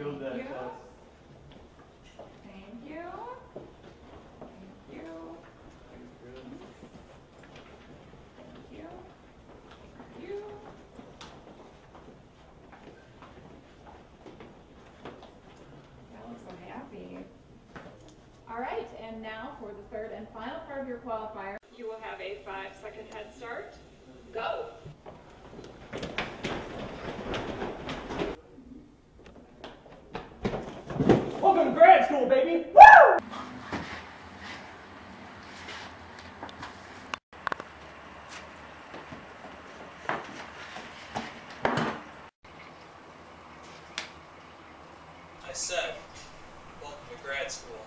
Killed that Thank you. test. Thank you. Thank you. Thank you. Thank you. Y'all look so happy. All right, and now for the third and final part of your qualifier. You will have a five-second head start. Go. Welcome to grad school, baby! Woo! I said, welcome to grad school.